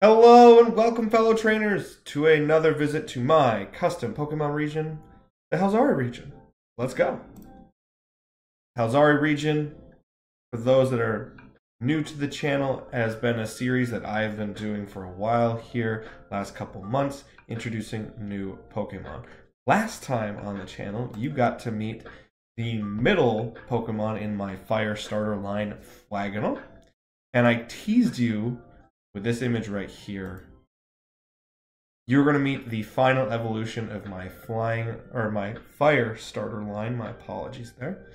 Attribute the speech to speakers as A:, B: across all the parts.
A: Hello and welcome, fellow trainers, to another visit to my custom Pokemon region, the Halzari region. Let's go. Halzari region, for those that are new to the channel, has been a series that I've been doing for a while here, last couple months, introducing new Pokemon. Last time on the channel, you got to meet the middle Pokemon in my Fire Starter line, Flagonal, and I teased you with this image right here, you're going to meet the final evolution of my flying or my fire starter line. My apologies there.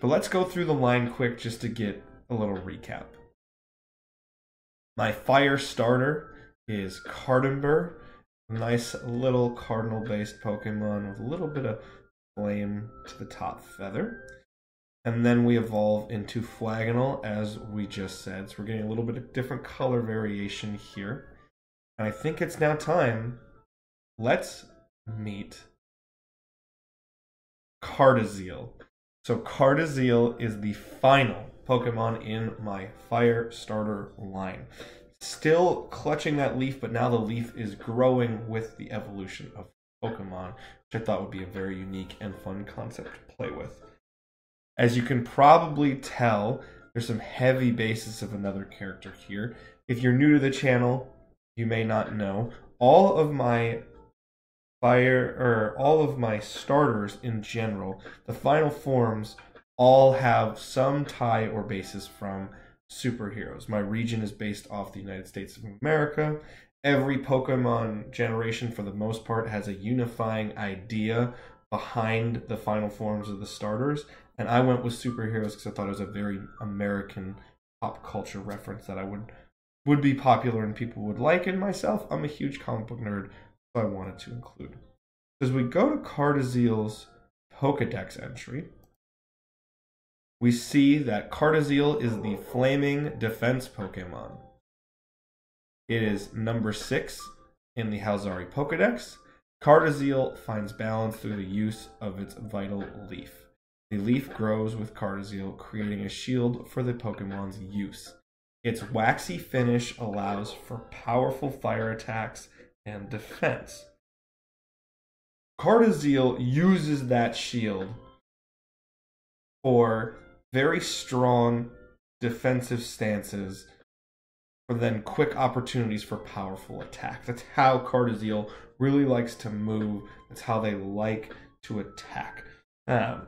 A: But let's go through the line quick just to get a little recap. My fire starter is Cardamber, nice little cardinal based Pokemon with a little bit of flame to the top feather. And then we evolve into Flagonal, as we just said. So we're getting a little bit of different color variation here. And I think it's now time. Let's meet Cartazeel. So Cartazeel is the final Pokemon in my Fire Starter line. Still clutching that leaf, but now the leaf is growing with the evolution of Pokemon, which I thought would be a very unique and fun concept to play with. As you can probably tell, there's some heavy basis of another character here. If you're new to the channel, you may not know, all of my fire or all of my starters in general, the final forms all have some tie or basis from superheroes. My region is based off the United States of America. Every Pokemon generation, for the most part, has a unifying idea behind the final forms of the starters. And I went with superheroes because I thought it was a very American pop culture reference that I would would be popular and people would like. And myself, I'm a huge comic book nerd, so I wanted to include. As we go to Cartazeel's Pokedex entry, we see that Cartazeel is the flaming defense Pokemon. It is number six in the Halzari Pokedex. Cartazeel finds balance through the use of its vital leaf. The leaf grows with Cartazeel, creating a shield for the Pokemon's use. Its waxy finish allows for powerful fire attacks and defense. Cartazeel uses that shield for very strong defensive stances for then quick opportunities for powerful attack. That's how Cartazeel really likes to move. That's how they like to attack. Um,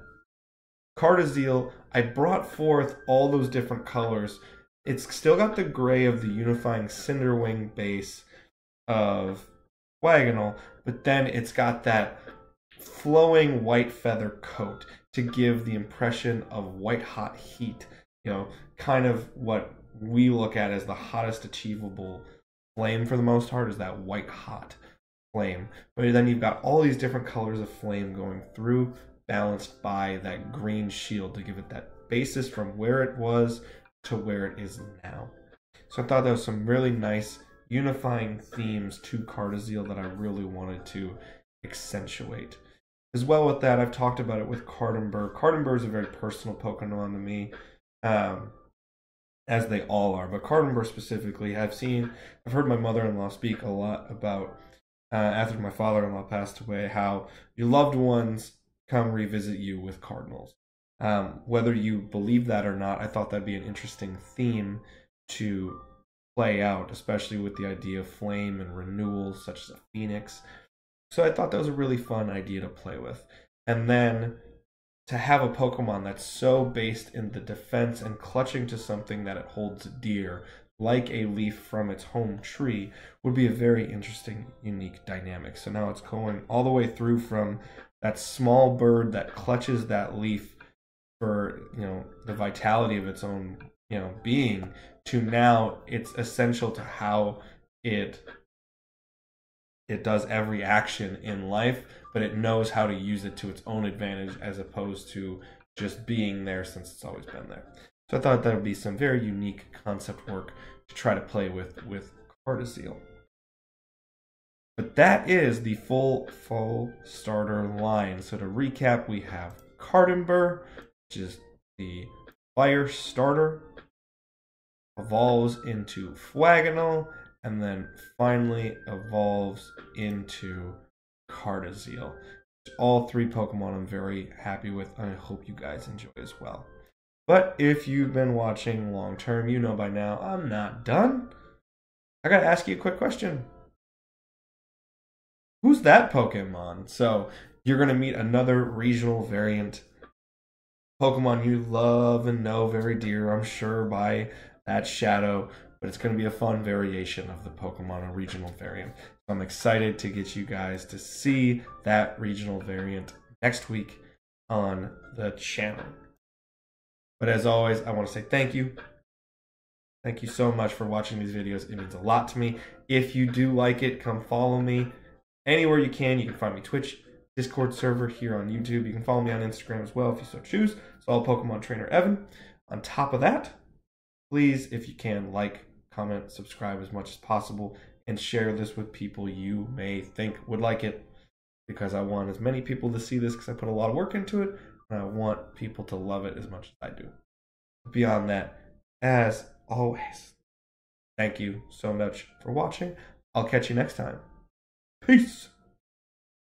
A: Cartazeel, I brought forth all those different colors. It's still got the gray of the unifying Cinderwing base of Flagonal, but then it's got that flowing white feather coat to give the impression of white hot heat. You know, kind of what we look at as the hottest achievable flame for the most part is that white hot flame. But then you've got all these different colors of flame going through, balanced by that green shield to give it that basis from where it was to where it is now. So I thought that was some really nice unifying themes to Cartazeel that I really wanted to accentuate. As well with that, I've talked about it with Cardamber. Cardamber is a very personal Pokemon to me. Um, as they all are, but Cardamber specifically, I've seen, I've heard my mother-in-law speak a lot about uh, after my father-in-law passed away, how your loved ones come revisit you with cardinals. Um, whether you believe that or not, I thought that'd be an interesting theme to play out, especially with the idea of flame and renewal, such as a phoenix. So I thought that was a really fun idea to play with. And then to have a Pokemon that's so based in the defense and clutching to something that it holds dear, like a leaf from its home tree, would be a very interesting, unique dynamic. So now it's going all the way through from that small bird that clutches that leaf for you know the vitality of its own you know being to now it's essential to how it it does every action in life, but it knows how to use it to its own advantage as opposed to just being there since it's always been there. So I thought that would be some very unique concept work to try to play with with Cartazeel. But that is the full full starter line. So to recap, we have Cardamber, which is the fire starter, evolves into Flagonal, and then finally evolves into Cartazeel. All three Pokemon I'm very happy with, and I hope you guys enjoy as well. But if you've been watching long term, you know by now I'm not done. I gotta ask you a quick question. Who's that Pokemon? So you're gonna meet another regional variant Pokemon you love and know very dear, I'm sure, by that shadow. But it's to be a fun variation of the Pokemon, regional variant. I'm excited to get you guys to see that regional variant next week on the channel. But as always, I want to say thank you. Thank you so much for watching these videos. It means a lot to me. If you do like it, come follow me anywhere you can. You can find me Twitch, Discord server here on YouTube. You can follow me on Instagram as well if you so choose. It's all Pokemon Trainer Evan. On top of that, please, if you can, like, comment, subscribe as much as possible, and share this with people you may think would like it. Because I want as many people to see this because I put a lot of work into it, and I want people to love it as much as I do. Beyond that, as always, thank you so much for watching. I'll catch you next time. Peace.